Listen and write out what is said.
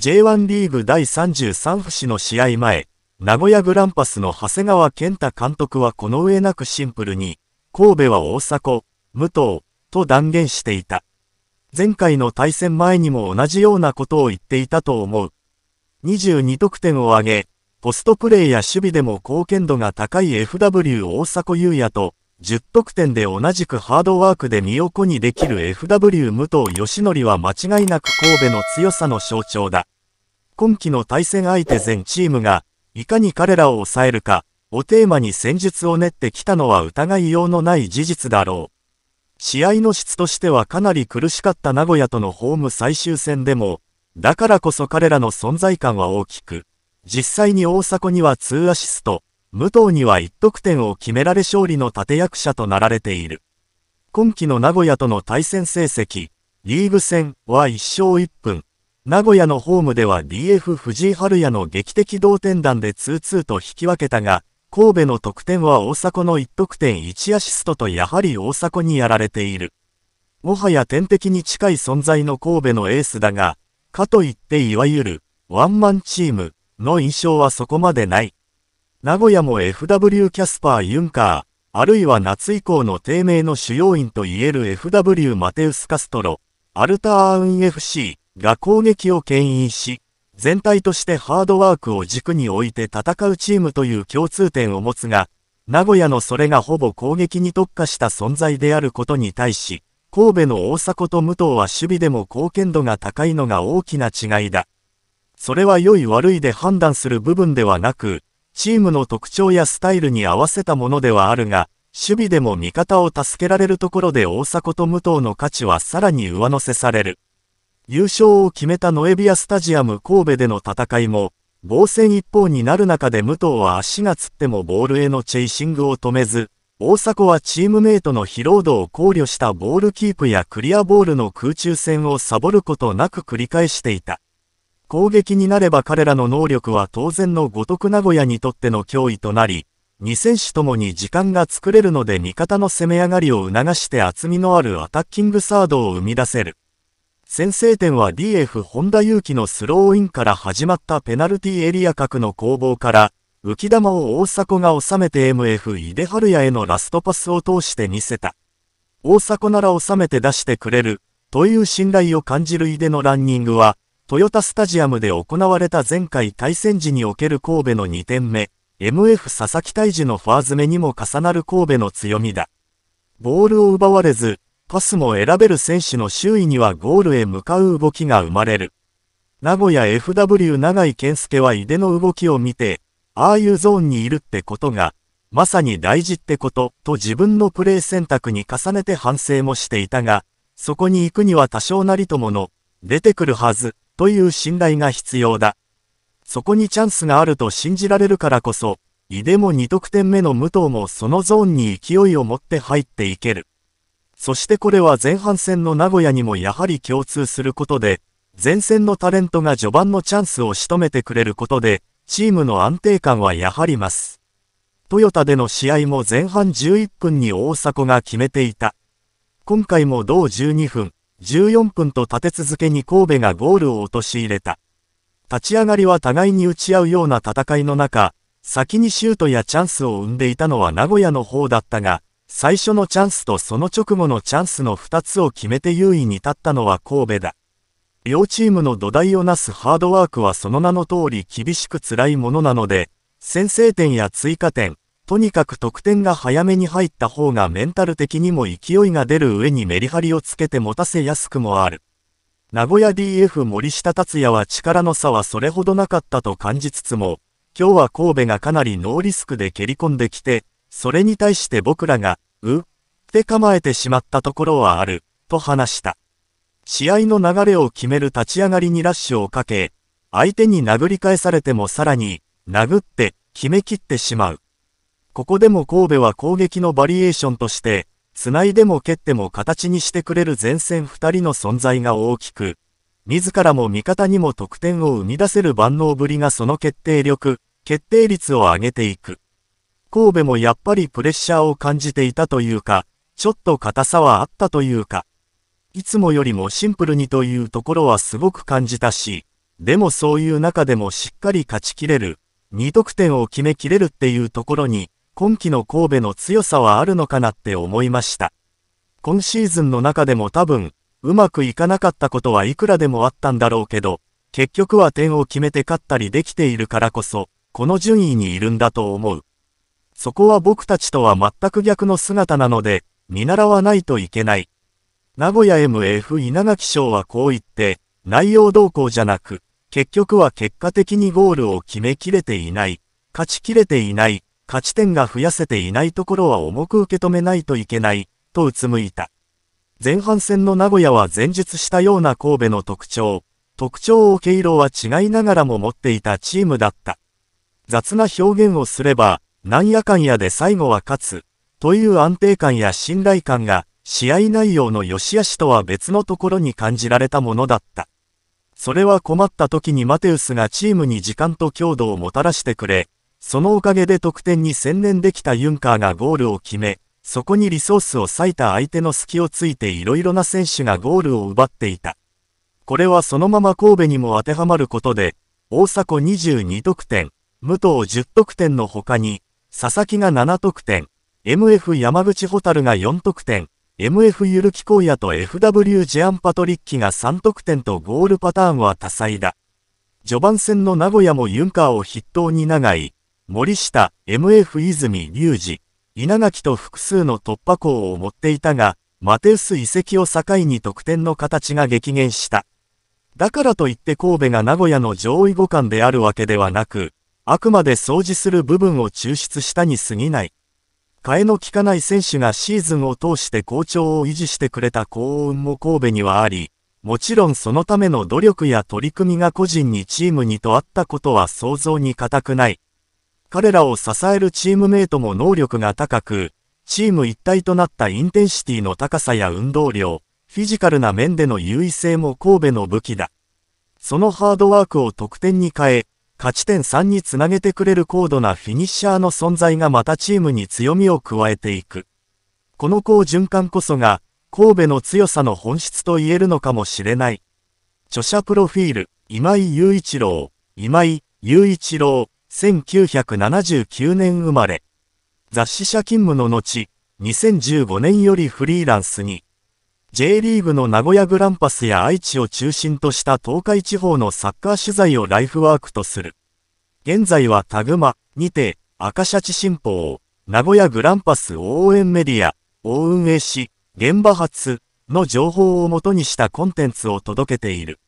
J1 リーグ第33節の試合前、名古屋グランパスの長谷川健太監督はこの上なくシンプルに、神戸は大迫、武藤、と断言していた。前回の対戦前にも同じようなことを言っていたと思う。22得点を挙げ、ポストプレーや守備でも貢献度が高い FW 大迫優也と、10得点で同じくハードワークで身を粉にできる FW 武藤義則は間違いなく神戸の強さの象徴だ。今季の対戦相手全チームが、いかに彼らを抑えるか、をテーマに戦術を練ってきたのは疑いようのない事実だろう。試合の質としてはかなり苦しかった名古屋とのホーム最終戦でも、だからこそ彼らの存在感は大きく、実際に大迫には2アシスト、武藤には1得点を決められ勝利の立役者となられている。今季の名古屋との対戦成績、リーグ戦は1勝1分。名古屋のホームでは DF 藤井春也の劇的同点弾で2-2と引き分けたが、神戸の得点は大迫の1得点1アシストとやはり大迫にやられている。もはや天敵に近い存在の神戸のエースだが、かといっていわゆるワンマンチームの印象はそこまでない。名古屋も FW キャスパー・ユンカー、あるいは夏以降の低迷の主要員といえる FW マテウス・カストロ、アルターウン FC が攻撃を牽引し、全体としてハードワークを軸に置いて戦うチームという共通点を持つが、名古屋のそれがほぼ攻撃に特化した存在であることに対し、神戸の大迫と武藤は守備でも貢献度が高いのが大きな違いだ。それは良い悪いで判断する部分ではなく、チームの特徴やスタイルに合わせたものではあるが、守備でも味方を助けられるところで大迫と武藤の価値はさらに上乗せされる。優勝を決めたノエビアスタジアム神戸での戦いも、防戦一方になる中で武藤は足がつってもボールへのチェイシングを止めず、大迫はチームメイトの疲労度を考慮したボールキープやクリアボールの空中戦をサボることなく繰り返していた。攻撃になれば彼らの能力は当然のごとく名古屋にとっての脅威となり、2選手ともに時間が作れるので味方の攻め上がりを促して厚みのあるアタッキングサードを生み出せる。先制点は DF 本田祐希のスローインから始まったペナルティエリア角の攻防から、浮き玉を大迫が収めて MF 井出春也へのラストパスを通して見せた。大迫なら収めて出してくれる、という信頼を感じる井出のランニングは、トヨタスタジアムで行われた前回対戦時における神戸の2点目、MF 佐々木大樹のファー詰めにも重なる神戸の強みだ。ボールを奪われず、パスも選べる選手の周囲にはゴールへ向かう動きが生まれる。名古屋 FW 長井健介は井出の動きを見て、ああいうゾーンにいるってことが、まさに大事ってこと、と自分のプレー選択に重ねて反省もしていたが、そこに行くには多少なりともの、出てくるはず、という信頼が必要だ。そこにチャンスがあると信じられるからこそ、井出も2得点目の武藤もそのゾーンに勢いを持って入っていける。そしてこれは前半戦の名古屋にもやはり共通することで、前線のタレントが序盤のチャンスを仕留めてくれることで、チームの安定感はやはります。トヨタでの試合も前半11分に大迫が決めていた。今回も同12分、14分と立て続けに神戸がゴールを陥れた。立ち上がりは互いに打ち合うような戦いの中、先にシュートやチャンスを生んでいたのは名古屋の方だったが、最初のチャンスとその直後のチャンスの2つを決めて優位に立ったのは神戸だ。両チームの土台をなすハードワークはその名の通り厳しく辛いものなので、先制点や追加点、とにかく得点が早めに入った方がメンタル的にも勢いが出る上にメリハリをつけて持たせやすくもある。名古屋 DF 森下達也は力の差はそれほどなかったと感じつつも、今日は神戸がかなりノーリスクで蹴り込んできて、それに対して僕らが、うって構えてしまったところはある、と話した。試合の流れを決める立ち上がりにラッシュをかけ、相手に殴り返されてもさらに、殴って、決めきってしまう。ここでも神戸は攻撃のバリエーションとして、繋いでも蹴っても形にしてくれる前線2人の存在が大きく、自らも味方にも得点を生み出せる万能ぶりがその決定力、決定率を上げていく。神戸もやっぱりプレッシャーを感じていたというか、ちょっと硬さはあったというか、いつもよりもシンプルにというところはすごく感じたし、でもそういう中でもしっかり勝ちきれる、2得点を決めきれるっていうところに、今季の神戸の強さはあるのかなって思いました。今シーズンの中でも多分、うまくいかなかったことはいくらでもあったんだろうけど、結局は点を決めて勝ったりできているからこそ、この順位にいるんだと思う。そこは僕たちとは全く逆の姿なので、見習わないといけない。名古屋 MF 稲垣賞はこう言って、内容動向じゃなく、結局は結果的にゴールを決めきれていない、勝ちきれていない、勝ち点が増やせていないところは重く受け止めないといけない、とうつむいた。前半戦の名古屋は前述したような神戸の特徴、特徴を毛色は違いながらも持っていたチームだった。雑な表現をすれば、なんやかんやで最後は勝つ、という安定感や信頼感が、試合内容の良し悪しとは別のところに感じられたものだった。それは困った時にマテウスがチームに時間と強度をもたらしてくれ、そのおかげで得点に専念できたユンカーがゴールを決め、そこにリソースを割いた相手の隙をついて色々な選手がゴールを奪っていた。これはそのまま神戸にも当てはまることで、大迫22得点、武藤10得点の他に、佐々木が7得点、MF 山口蛍が4得点、MF ゆるき荒野と FW ジェアンパトリッキが3得点とゴールパターンは多彩だ。序盤戦の名古屋もユンカーを筆頭に長い、森下、MF 泉隆二、稲垣と複数の突破口を持っていたが、マテウス遺跡を境に得点の形が激減した。だからといって神戸が名古屋の上位互換であるわけではなく、あくまで掃除する部分を抽出したに過ぎない。替えの利かない選手がシーズンを通して好調を維持してくれた幸運も神戸にはあり、もちろんそのための努力や取り組みが個人にチームにとあったことは想像に難くない。彼らを支えるチームメイトも能力が高く、チーム一体となったインテンシティの高さや運動量、フィジカルな面での優位性も神戸の武器だ。そのハードワークを得点に変え、勝ち点3につなげてくれる高度なフィニッシャーの存在がまたチームに強みを加えていく。この好循環こそが、神戸の強さの本質と言えるのかもしれない。著者プロフィール、今井雄一郎、今井雄一郎、1979年生まれ。雑誌社勤務の後、2015年よりフリーランスに、J リーグの名古屋グランパスや愛知を中心とした東海地方のサッカー取材をライフワークとする。現在はタグマにて、赤シャチ新報、名古屋グランパス応援メディアを運営し、現場発の情報をもとにしたコンテンツを届けている。